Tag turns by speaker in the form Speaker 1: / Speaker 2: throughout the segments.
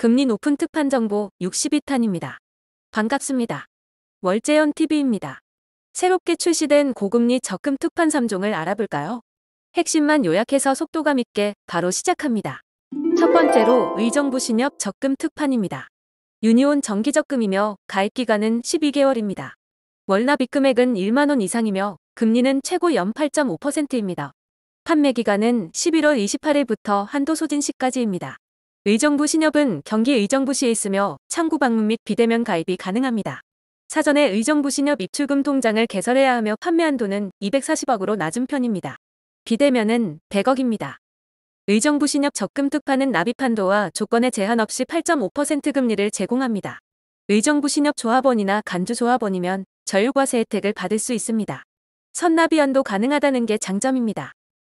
Speaker 1: 금리 높은 특판 정보 62탄입니다. 반갑습니다. 월재현 TV입니다. 새롭게 출시된 고금리 적금 특판 3종을 알아볼까요? 핵심만 요약해서 속도감 있게 바로 시작합니다. 첫 번째로 의정부 신협 적금 특판입니다. 유니온 정기적금이며 가입기간은 12개월입니다. 월납입 금액은 1만원 이상이며 금리는 최고 연 8.5%입니다. 판매 기간은 11월 28일부터 한도 소진 시까지입니다. 의정부 신협은 경기 의정부시에 있으며 창구 방문 및 비대면 가입이 가능합니다. 사전에 의정부 신협 입출금 통장을 개설해야 하며 판매 한도는 240억으로 낮은 편입니다. 비대면은 100억입니다. 의정부 신협 적금 특파는 납입 한도와 조건에 제한 없이 8.5% 금리를 제공합니다. 의정부 신협 조합원이나 간주 조합원이면 저율과세 혜택을 받을 수 있습니다. 선납이 한도 가능하다는 게 장점입니다.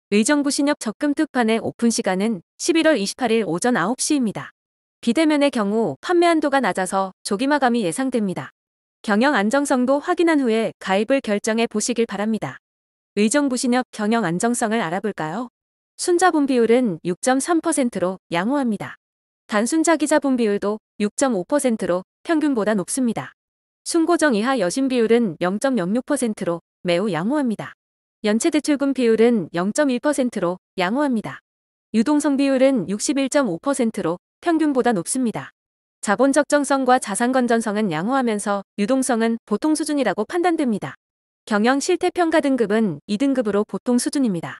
Speaker 1: 의정부 신협 적금 특판의 오픈 시간은 11월 28일 오전 9시입니다. 비대면의 경우 판매 한도가 낮아서 조기 마감이 예상됩니다. 경영 안정성도 확인한 후에 가입을 결정해 보시길 바랍니다. 의정부 신협 경영 안정성을 알아볼까요? 순자본 비율은 6.3%로 양호합니다. 단순자기자본 비율도 6.5%로 평균보다 높습니다. 순고정 이하 여신 비율은 0.06%로 매우 양호합니다. 연체 대출금 비율은 0.1%로 양호합니다. 유동성 비율은 61.5%로 평균보다 높습니다. 자본 적정성과 자산 건전성은 양호하면서 유동성은 보통 수준이라고 판단됩니다. 경영 실태 평가 등급은 2등급으로 보통 수준입니다.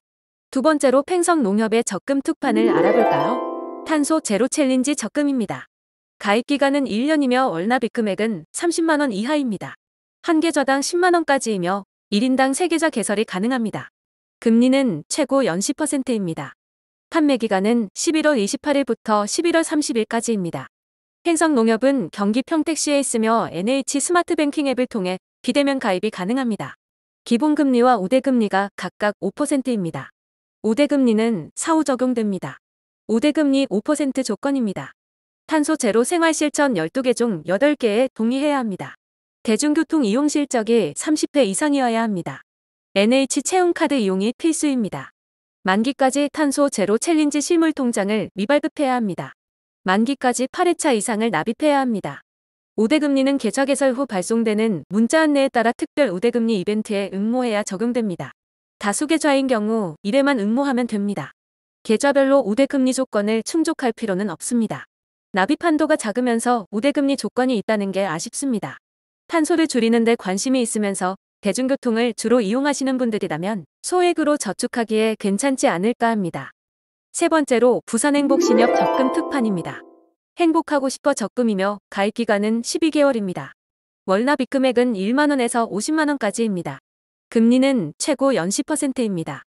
Speaker 1: 두 번째로 팽성 농협의 적금 특판을 알아볼까요? 탄소 제로 챌린지 적금입니다. 가입 기간은 1년이며 월납입 금액은 30만원 이하입니다. 한 계좌당 10만원까지이며 1인당 3계좌 개설이 가능합니다. 금리는 최고 연 10%입니다. 판매 기간은 11월 28일부터 11월 30일까지입니다. 행성농협은 경기 평택시에 있으며 NH 스마트뱅킹 앱을 통해 비대면 가입이 가능합니다. 기본금리와 우대금리가 각각 5%입니다. 우대금리는 사후 적용됩니다. 우대금리 5% 조건입니다. 탄소 제로 생활 실천 12개 중 8개에 동의해야 합니다. 대중교통 이용 실적이 30회 이상이어야 합니다. NH 채움카드 이용이 필수입니다. 만기까지 탄소 제로 챌린지 실물 통장을 미발급해야 합니다. 만기까지 8회차 이상을 납입해야 합니다. 우대금리는 계좌 개설 후 발송되는 문자 안내에 따라 특별 우대금리 이벤트에 응모해야 적용됩니다. 다수 계좌인 경우 1회만 응모하면 됩니다. 계좌별로 우대금리 조건을 충족할 필요는 없습니다. 납입 한도가 작으면서 우대금리 조건이 있다는 게 아쉽습니다. 탄소를 줄이는 데 관심이 있으면서 대중교통을 주로 이용하시는 분들이라면 소액으로 저축하기에 괜찮지 않을까 합니다. 세 번째로 부산행복 신협 적금 특판입니다. 행복하고 싶어 적금이며 가입 기간은 12개월입니다. 월납 입 금액은 1만원에서 50만원까지입니다. 금리는 최고 연 10%입니다.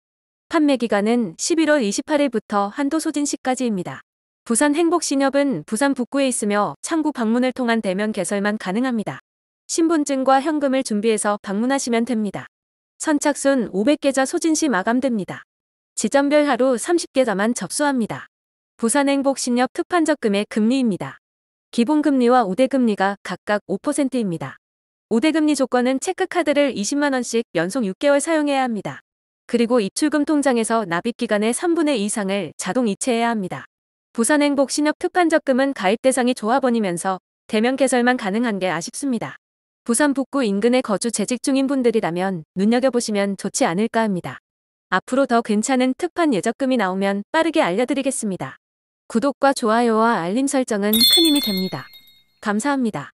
Speaker 1: 판매 기간은 11월 28일부터 한도 소진 시까지입니다. 부산 행복신협은 부산 북구에 있으며 창구 방문을 통한 대면 개설만 가능합니다. 신분증과 현금을 준비해서 방문하시면 됩니다. 선착순 500계좌 소진 시 마감됩니다. 지점별 하루 30계좌만 접수합니다. 부산행복신협 특판적금의 금리입니다. 기본금리와 우대금리가 각각 5%입니다. 우대금리 조건은 체크카드를 20만원씩 연속 6개월 사용해야 합니다. 그리고 입출금 통장에서 납입기간의 3분의 2 이상을 자동 이체해야 합니다. 부산행복신협 특판적금은 가입 대상이 조합원이면서 대면 개설만 가능한 게 아쉽습니다. 부산 북구 인근에 거주 재직 중인 분들이라면 눈여겨보시면 좋지 않을까 합니다. 앞으로 더 괜찮은 특판 예적금이 나오면 빠르게 알려드리겠습니다. 구독과 좋아요와 알림 설정은 큰 힘이 됩니다. 감사합니다.